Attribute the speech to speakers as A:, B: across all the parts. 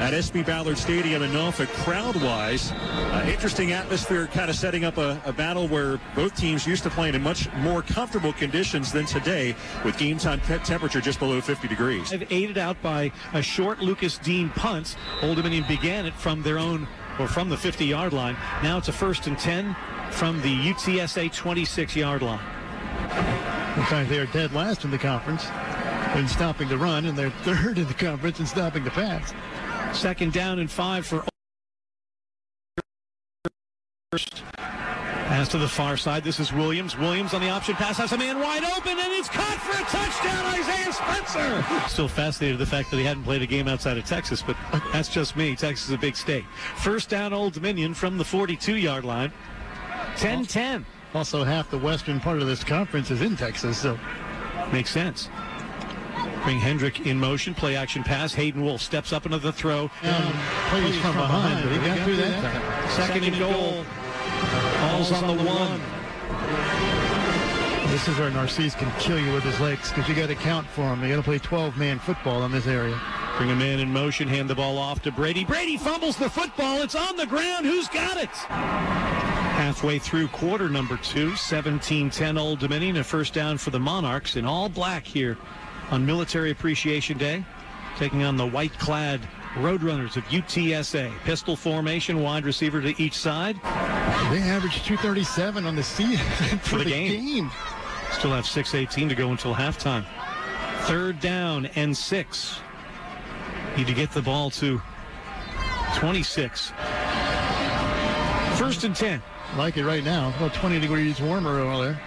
A: at SB Ballard Stadium in Norfolk. Crowd-wise, uh, interesting atmosphere, kind of setting up a, a, battle where both teams used to play in much more comfortable conditions than today, with game time te- temperature just below 50 degrees.
B: I've Aided out by a short Lucas Dean punt. Old Dominion began it from their own or from the 50-yard line. Now it's a first and 10 from the UTSA 26-yard line.
C: In fact, they are dead last in the conference in stopping the run, and they're third in the conference in stopping the pass.
B: Second down and five for first. Pass to the far side. This is Williams. Williams on the option pass has a man wide open, and it's caught for a touchdown. Isaiah Spencer. Still fascinated the fact that he hadn't played a game outside of Texas, but that's just me. Texas is a big state. First down, Old Dominion from the 42-yard line. 10-10.
C: Also, half the western part of this conference is in Texas, so
B: makes sense. Bring Hendrick in motion, play action pass. Hayden Wolff steps up another throw.
C: Um, plays, from, from behind, behind, but he got, got through that. that.
B: Second, Second and goal. Ball's on, on the one.
C: This is where Narcisse can kill you with his legs because you got to count for him. You got to play 12-man football in this area.
B: Bring a man in motion, hand the ball off to Brady. Brady fumbles the football. It's on the ground. Who's got it? Halfway through quarter number two, 17-10 Old Dominion, a first down for the Monarchs in all black here on Military Appreciation Day, taking on the white-clad Roadrunners of UTSA. Pistol formation, wide receiver to each side.
C: They averaged 237 on the season for,
B: for the,
C: the
B: game.
C: game.
B: Still have 6.18 to go until halftime. Third down and six. Need to get the ball to 26. First and 10.
C: Like it right now. About 20 degrees warmer over there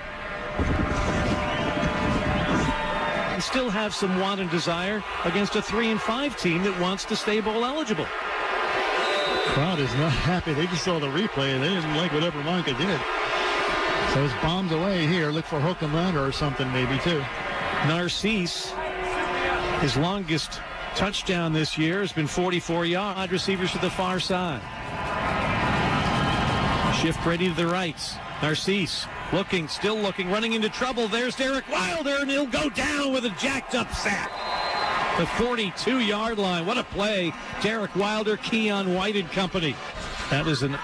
B: still have some want and desire against a three and five team that wants to stay bowl eligible.
C: Crowd is not happy. They just saw the replay and they didn't like whatever Monka did. So it's bombs away here. Look for hook and ladder or something maybe too.
B: Narcisse, his longest touchdown this year has been 44 yard receivers to the far side. Shift ready to the right. Narcisse looking, still looking, running into trouble. There's Derek Wilder, and he'll go down with a jacked up sack. The 42 yard line. What a play. Derek Wilder, Keon White and company. That was an,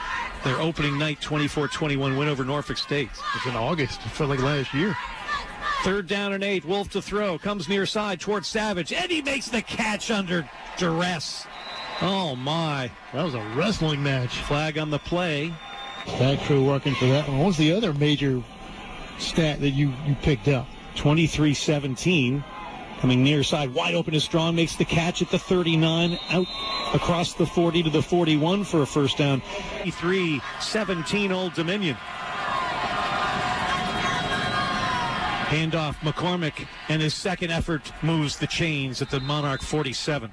B: their opening night 24 21 win over Norfolk State.
C: It's in August. It felt like last year.
B: Third down and eight. Wolff to throw. Comes near side towards Savage. And he makes the catch under duress. Oh, my.
C: That was a wrestling match.
B: Flag on the play.
C: That crew working for that one. What was the other major stat that you, you picked up?
B: 23-17. Coming near side, wide open is Strong, makes the catch at the 39, out across the 40 to the 41 for a first down. 3-17 Old Dominion. Handoff McCormick, and his second effort moves the chains at the Monarch 47.